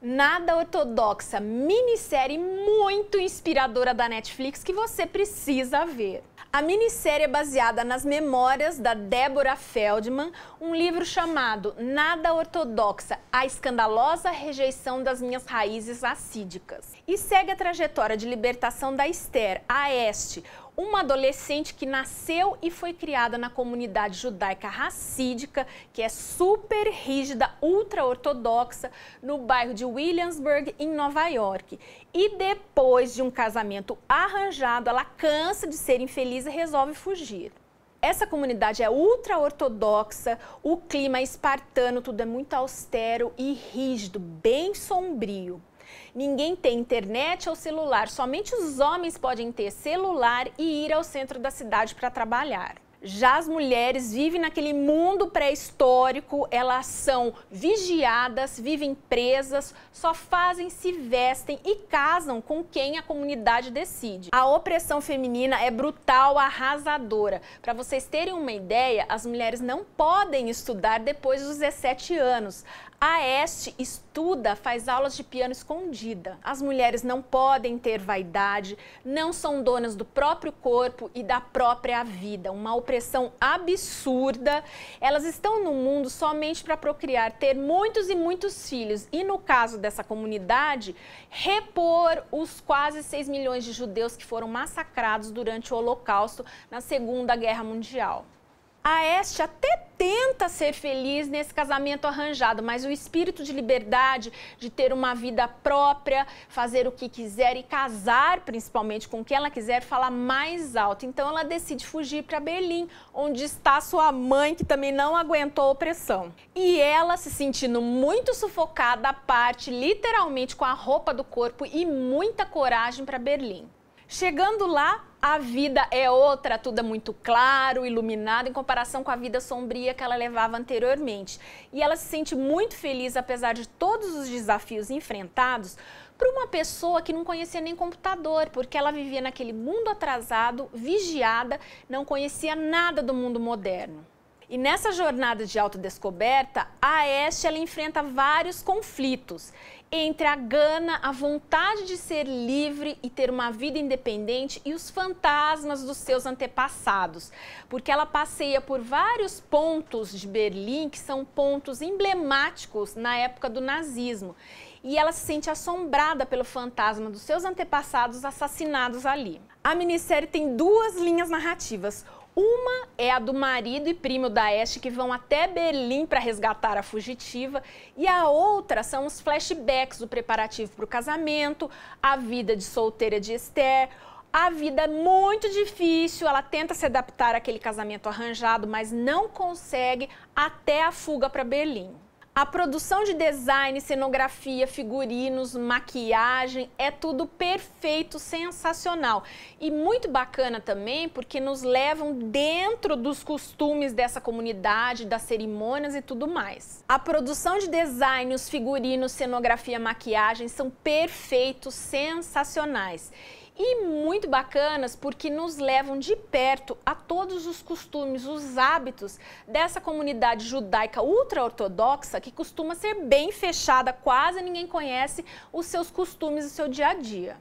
Nada Ortodoxa, minissérie muito inspiradora da Netflix que você precisa ver. A minissérie é baseada nas memórias da Débora Feldman, um livro chamado Nada Ortodoxa: A Escandalosa Rejeição das Minhas Raízes Assídicas. E segue a trajetória de libertação da Esther, a Este, uma adolescente que nasceu e foi criada na comunidade judaica racídica, que é super rígida, ultra-ortodoxa, no bairro de Williamsburg, em Nova York. E depois de um casamento arranjado, ela cansa de ser infeliz e resolve fugir. Essa comunidade é ultra-ortodoxa, o clima é espartano, tudo é muito austero e rígido, bem sombrio. Ninguém tem internet ou celular, somente os homens podem ter celular e ir ao centro da cidade para trabalhar. Já as mulheres vivem naquele mundo pré-histórico, elas são vigiadas, vivem presas, só fazem, se vestem e casam com quem a comunidade decide. A opressão feminina é brutal, arrasadora. Para vocês terem uma ideia, as mulheres não podem estudar depois dos 17 anos. A Este estuda, faz aulas de piano escondida. As mulheres não podem ter vaidade, não são donas do próprio corpo e da própria vida. Uma opressão absurda. Elas estão no mundo somente para procriar, ter muitos e muitos filhos. E no caso dessa comunidade, repor os quase 6 milhões de judeus que foram massacrados durante o Holocausto na Segunda Guerra Mundial. A Este até tenta ser feliz nesse casamento arranjado, mas o espírito de liberdade, de ter uma vida própria, fazer o que quiser e casar principalmente com quem ela quiser, fala mais alto. Então ela decide fugir para Berlim, onde está sua mãe, que também não aguentou a opressão. E ela, se sentindo muito sufocada, parte literalmente com a roupa do corpo e muita coragem para Berlim. Chegando lá, a vida é outra, tudo é muito claro, iluminado, em comparação com a vida sombria que ela levava anteriormente. E ela se sente muito feliz, apesar de todos os desafios enfrentados, para uma pessoa que não conhecia nem computador, porque ela vivia naquele mundo atrasado, vigiada, não conhecia nada do mundo moderno. E nessa jornada de autodescoberta, a Este ela enfrenta vários conflitos entre a gana, a vontade de ser livre e ter uma vida independente e os fantasmas dos seus antepassados, porque ela passeia por vários pontos de Berlim que são pontos emblemáticos na época do nazismo. E ela se sente assombrada pelo fantasma dos seus antepassados assassinados ali. A minissérie tem duas linhas narrativas. Uma é a do marido e primo da Este que vão até Berlim para resgatar a fugitiva, e a outra são os flashbacks do preparativo para o casamento, a vida de solteira de Esther. A vida é muito difícil, ela tenta se adaptar àquele casamento arranjado, mas não consegue até a fuga para Berlim. A produção de design, cenografia, figurinos, maquiagem, é tudo perfeito, sensacional. E muito bacana também porque nos levam dentro dos costumes dessa comunidade, das cerimônias e tudo mais. A produção de design, os figurinos, cenografia, maquiagem são perfeitos, sensacionais e muito bacanas porque nos levam de perto a todos os costumes, os hábitos dessa comunidade judaica ultra-ortodoxa que costuma ser bem fechada, quase ninguém conhece os seus costumes e o seu dia a dia.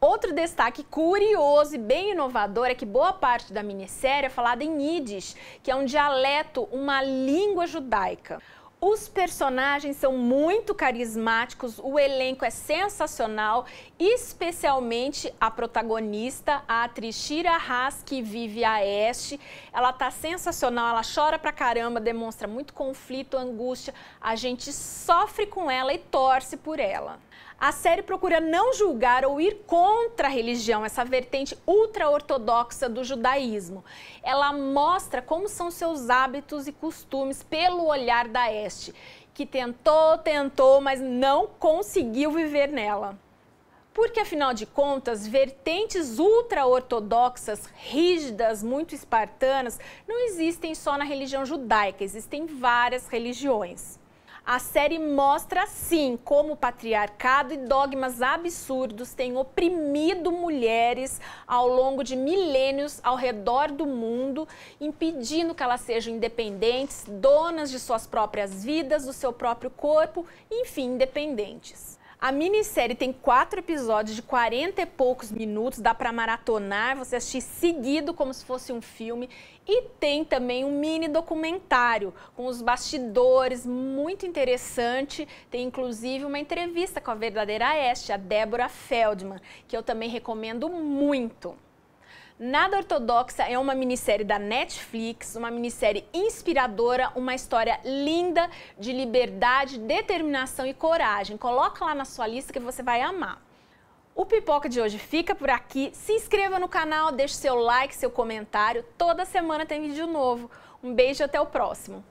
Outro destaque curioso e bem inovador é que boa parte da minissérie é falada em Yiddish, que é um dialeto, uma língua judaica. Os personagens são muito carismáticos, o elenco é sensacional, especialmente a protagonista, a atriz Shira Haas, que vive a Este. Ela tá sensacional, ela chora pra caramba, demonstra muito conflito, angústia. A gente sofre com ela e torce por ela. A série procura não julgar ou ir contra a religião, essa vertente ultra-ortodoxa do judaísmo. Ela mostra como são seus hábitos e costumes pelo olhar da Este, que tentou, tentou, mas não conseguiu viver nela. Porque, afinal de contas, vertentes ultra-ortodoxas, rígidas, muito espartanas, não existem só na religião judaica, existem várias religiões. A série mostra, sim, como o patriarcado e dogmas absurdos têm oprimido mulheres ao longo de milênios ao redor do mundo, impedindo que elas sejam independentes, donas de suas próprias vidas, do seu próprio corpo, enfim, independentes. A minissérie tem quatro episódios de 40 e poucos minutos, dá para maratonar, você assistir seguido como se fosse um filme. E tem também um mini documentário com os bastidores, muito interessante. Tem inclusive uma entrevista com a verdadeira Este, a Débora Feldman, que eu também recomendo muito. Nada Ortodoxa é uma minissérie da Netflix, uma minissérie inspiradora, uma história linda de liberdade, determinação e coragem. Coloca lá na sua lista que você vai amar. O Pipoca de hoje fica por aqui. Se inscreva no canal, deixe seu like, seu comentário. Toda semana tem vídeo novo. Um beijo e até o próximo.